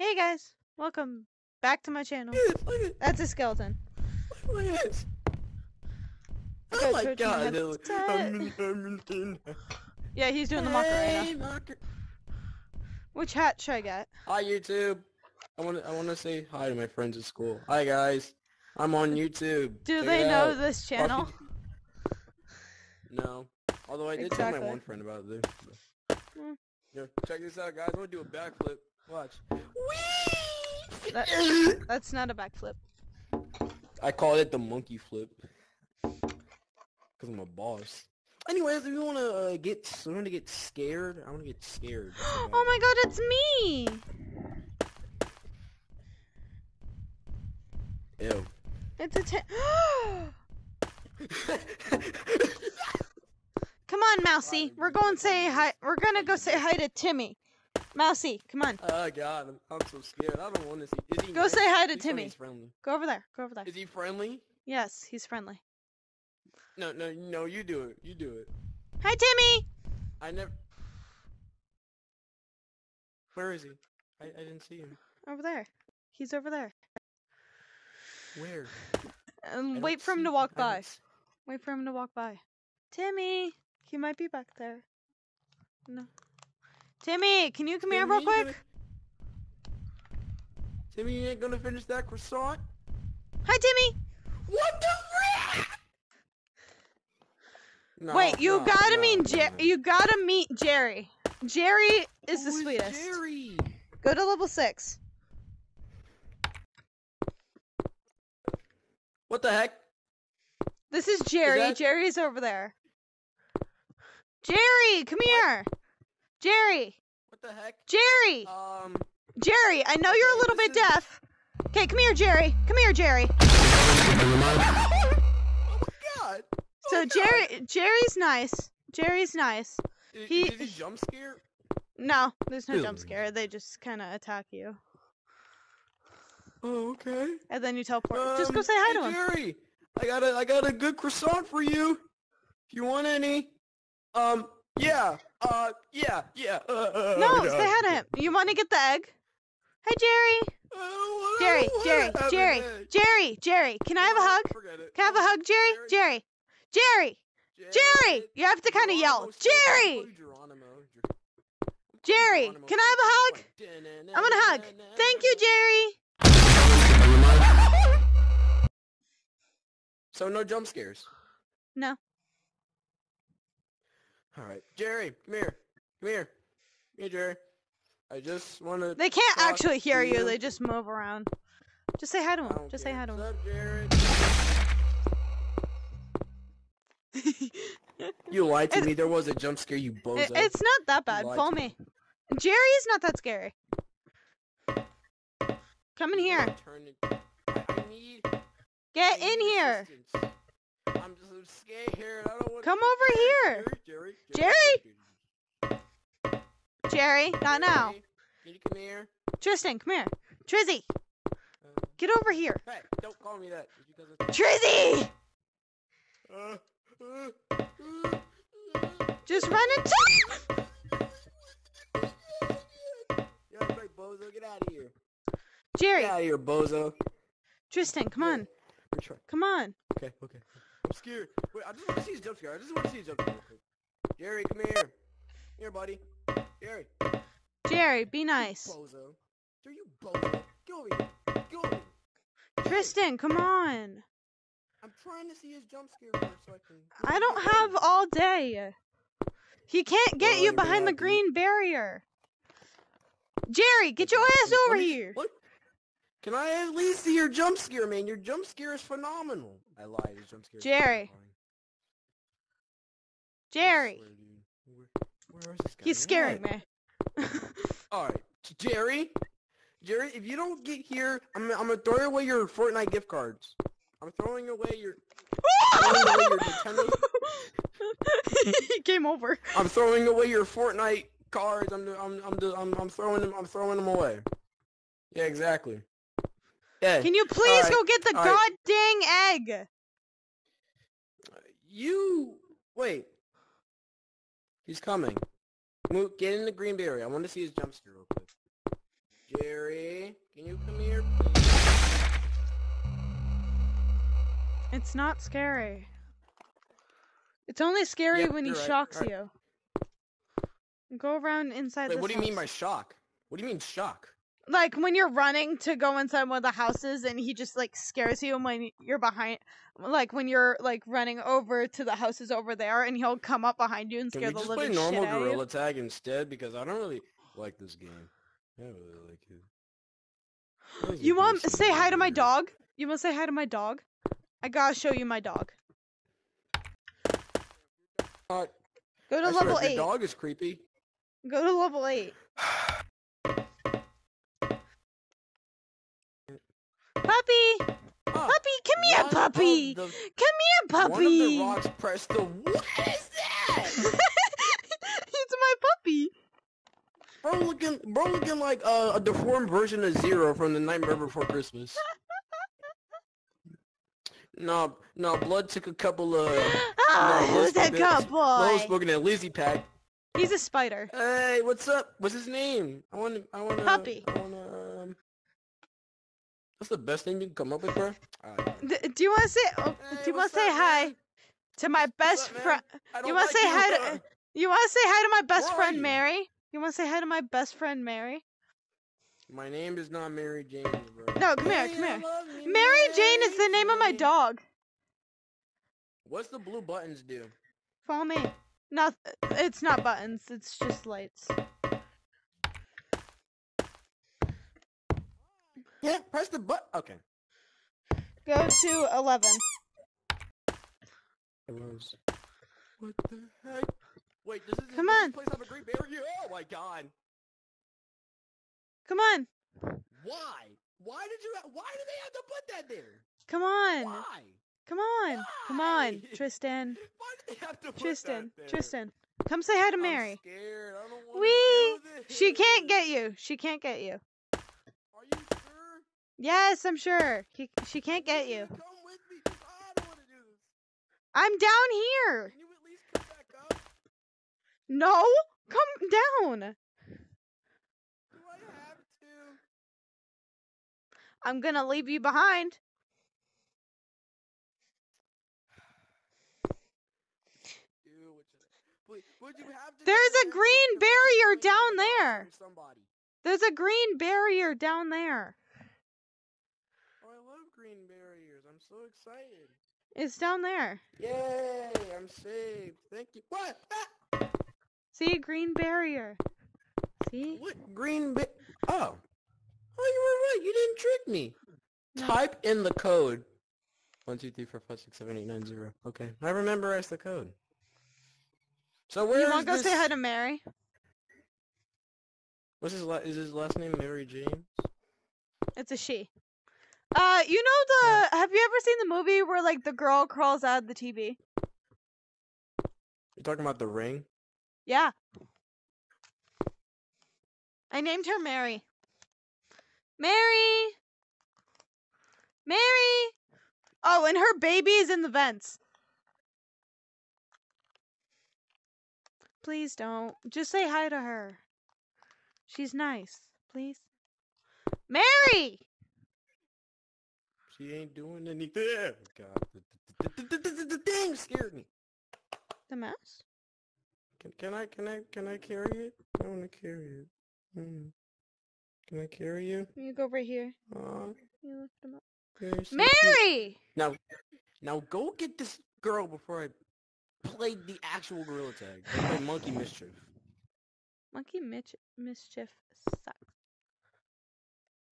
Hey guys, welcome back to my channel. Look at, That's a skeleton. look at this. I Oh my god. man. they're. I'm- I'm in- Yeah, he's doing the mocker right Hey, now. mocker. Which hat should I get? Hi YouTube. I want to I want to say hi to my friends at school. Hi guys. I'm on YouTube. Do Check they know out. this channel? No. Although I did tell my one friend about this. Hmm. Yo, check this out, guys. I'm gonna do a backflip. Watch. That- That's not a backflip. I call it the monkey flip. Cause I'm a boss. Anyways, if you wanna uh, get, I want to get scared. I want to get scared. Oh my god, it's me! Ew. It's a ten- Come on, Mousy. We're going to say hi. We're gonna go say hi to Timmy. Mousy, come on. Oh god, I'm, I'm so scared. I don't want to see. Is he Go nice? say hi to Timmy. Go over there. Go over there. Is he friendly? Yes, he's friendly. No, no, no. You do it. You do it. Hi, Timmy! I never. Where is he? I, I didn't see him. Over there. He's over there. Where? Um, wait for him to walk by. Wait for him to walk by. Timmy! He might be back there. No. Timmy, can you come here real you gonna- quick? Timmy, you ain't gonna finish that croissant? Hi, Timmy! What the frick? No, Wait, you no, gotta no, meet Jer- you gotta meet Jerry. Jerry is the Who sweetest. Jerry? Go to level six. What the heck? This is Jerry. that- Jerry's over there. Jerry, come here. Jerry, What the heck? Jerry, Um. Jerry. I know you're a little bit deaf. Okay, come here, Jerry. Come here, Jerry. oh my god. So Oh, God. Jerry, Jerry's nice. Jerry's nice. Did, he- did he jump scare? No, there's no jump scare. They just kind of attack you, Oh, okay. and then you teleport. just go Um, say hi hey, to him. Jerry, I got a I got a good croissant for you. If you want any, um, yeah, uh, yeah, yeah. Uh, uh, No, uh, say hi to him. You want to get the egg? Hi, Jerry. I don't wanna- I Jerry, Jerry, Jerry. Jerry, Jerry. Can I have a hug? Can I have a hug, Jerry? Jerry, Jerry, Jerry. You have to kind of yell, Geronimo, still- I'll Jerry, call you Geronimo. Ger- Jerry. Can I have a hug? I'm gonna hug. Thank you, Jerry. So no jump scares. No. All right, Jerry, come here, come here, hey Jerry. I just want to. They can't actually hear you. you. They just move around. Just say hi to him. Just say hi to him. What's up, Jared? You lied to It- me. There was a jump scare, you bozo. It- it's not that bad. Follow to me. Jerry's not that scary. Come in here. gotta turn it- I, I need. Get in here. assistance. I'm just so scared. I don't want. Come over here. Jerry, Jerry? Jerry, Jerry, not now. Can you come here? Tristan, come here. Trizzy, Uh, get over here. hey, don't call me that. It's because of- Trizzy! Uh, uh. Just run into. Right, bozo. Get out of here. Jerry, Get out of here, bozo. Tristan, come on. I'm. Come on. Okay, okay. I'm scared. Wait, I just want to see his jump scare. I just want to see his jump scare. Jerry, come here. Here, buddy. Jerry. Jerry, be nice. Bozo. Jerry, you bozo. Get over here. Get over here. Tristan, come on. I'm trying to see his jump scare first so I can... I don't have all day. He can't get Well, you behind the green barrier. Jerry, get your ass over Let me- here. What? Can I at least see your jump scare, man? Your jump scare is phenomenal. I lied. His jump scare is Jerry. terrifying. Jerry, swear. Where, where is this guy? he's scaring Hey. me. Alright, Jerry? Jerry, if you don't get here, I'm, I'm gonna throw away your Fortnite gift cards. I'm throwing away your... throwing away your Nintendo... he came over. I'm throwing away your Fortnite cards. I'm, I'm, I'm, I'm, I'm throwing them, I'm throwing them away. Yeah, exactly. Yeah, Can you please Alright, go get the alright. god dang egg? you... Wait. He's coming. Move, get in the green berry. I want to see his jump scare real quick. Jerry, Can you come here, please? It's not scary. It's only scary Yep, when he right. shocks Alright. you. Go around inside Wait, what do you mean by shock? What do you mean shock? Like when you're running to go inside one of the houses and he just like scares you and when you're behind like when you're like running over to the houses over there and he'll come up behind you and Can scare the just play living normal shit out of you. gorilla tag instead? Because I don't really like this game. I don't really like it. You want say hi to my dog? You want to say hi to my dog? I gotta show you my dog. Uh, Go to I level eight. dog is creepy. Go to level eight. Puppy, Ah, puppy, come here, puppy. the- Come here, puppy! One of the rocks pressed the. What is that? it's my puppy. bro looking, bro looking like uh, a deformed version of Zero from The Nightmare Before Christmas. no, no, Blood took a couple of. Oh, no, who's that good boy? spoken at Lizzie Pack. He's a spider. Hey, what's up? What's his name? I want to. I want to. Puppy. I want to. What's the best name you can come up with, bro? Alright. D- do you want to say? Oh, Hey, do you want to say up, hi man? to my best friend? You wanna like say hi to- You want to say hi to my best Where friend you? Mary? You want to say hi to my best friend Mary? My name is not Mary Jane, bro. No, come here, come I here. love me, Mary Jane is the Mary name of my dog. What's the blue buttons do? Follow me. Not. It's not buttons. It's just lights. Yeah, press the button. Okay. Go to eleven. It was. What the heck? Wait, does this, Come does on. this place have a great barrier? Oh my god. Come on. Why? Why did you? Why did they have to put that there? Come on. Why? Come on. Come on. Tristan. Why did they have to put Tristan. that there? Tristan. Come say hi to I'm Mary. scared. I don't wanna do this. She can't get you. She can't get you. Are you sure? Yes, I'm sure. He, she can't get you. Come with me. 'cause I don't want to do this. I'm down here. Can you at least come back up? No. Come down. Do I have to? I'm gonna leave you behind. Do what you. Wait, would you have to? There's a green barrier down for the dogs there. Somebody. There's a green barrier down there. I love green barriers. I'm so excited. It's down there. Yay! I'm saved. Thank you. What? Ah! See, green barrier. See? What green ba- Oh. Oh, you were right. You didn't trick me. No. Type in the code. One, two, three, four, five, six, seven, eight, nine, zero. Okay. I remember memorized the code. So where you want to go this? say hi to Mary? What's his la- is his last name Mary James? It's a she. Uh, you know the? Have you ever seen the movie where like the girl crawls out of the TV? You're talking about the ring? Yeah. I named her Mary. Mary. Mary. Oh, and her baby is in the vents. Please don't. Just say hi to her. She's nice. Please. Mary! She ain't doing anything. Oh, God, the, the, the, the, the, the thing scared me. The mouse? Can, can I can I can I carry it? I want to carry it. Hmm. Can I carry you? You go right here. You lift him up. Mary! Now, now go get this girl before I play the actual gorilla tag. I play monkey mischief. Monkey Mitch- Mischief sucks.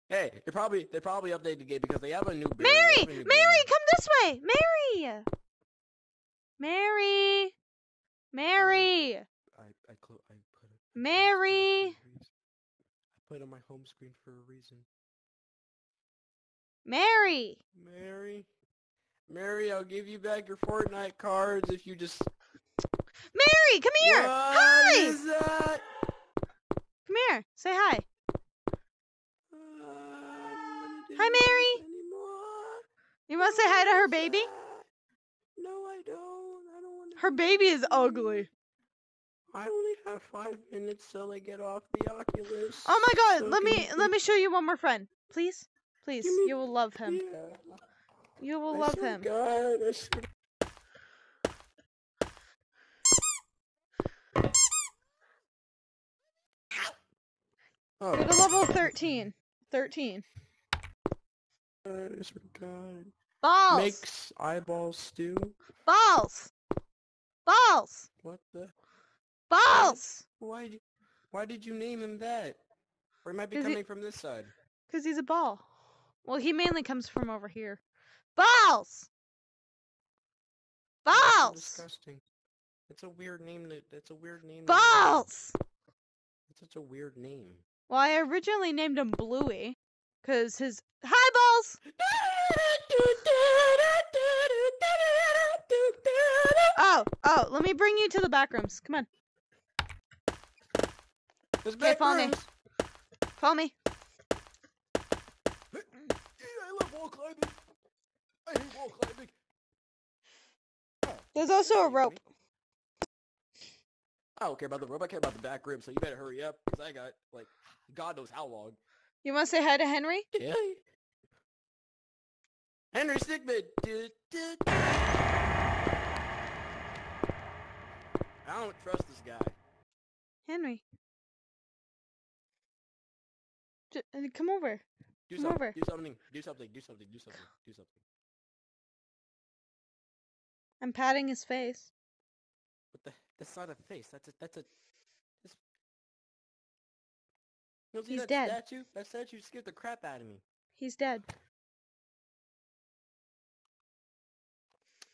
Hey, they probably they probably updated the game because they have a new. Mary! a new Mary, come this way! Mary! Mary! Mary! Um, I I, clo- I put it. Mary! I put it on my home screen for a reason. Mary! Mary, Mary, I'll give you back your Fortnite cards if you just. Mary, come here! What Hi! is that? Come here. Say hi. Uh, I don't wanna do Hi, Mary. anymore. You want to say hi to her baby? No, I don't. I don't want to. Her baby is ugly. I only have five minutes till I get off the Oculus. Oh my god, So let me let me show you one more friend. Please? Please. Me- You will love him. Yeah. You will I love him. God, I swear to- Oh, You're the level 13. 13. God, I swear to God. Balls! Makes eyeballs stew. Balls! Balls! What the? Balls! Why? Why did you name him that? Or he might be Is he- coming from this side. Because he's a ball. Well, he mainly comes from over here. Balls! That's Balls! disgusting. It's a weird name. That that's a weird name. Balls! It's such a weird name. Well, I originally named him Bluey. Because his. Hi, Balls! Oh, oh, let me bring you to the back rooms. Come on. There's Okay, follow me. Follow me. I love wall climbing. I hate wall climbing. Oh, There's also a rope. I don't care about the rope. I care about the back rib. So you better hurry up, cause I got like God knows how long. You want to say hi to Henry? Yeah. Henry Stickman. Du- du. I don't trust this guy. Henry. J- uh, come over. Do Come something. over. Do something. Do something. Do something. Do something. Do something. I'm patting his face. What the? That's not a face. That's a. That's a. You He's that dead. statue? That statue scared the crap out of me. He's dead.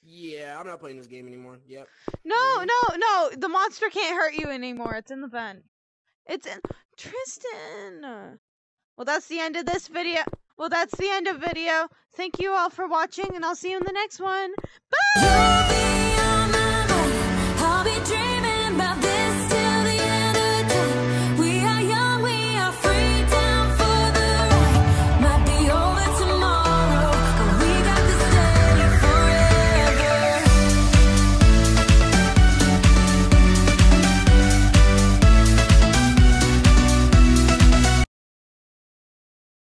Yeah, I'm not playing this game anymore. Yep. No, no, no. The monster can't hurt you anymore. It's in the vent. It's in Tristan. Well, that's the end of this video. Well, that's the end of video. Thank you all for watching, and I'll see you in the next one. Bye.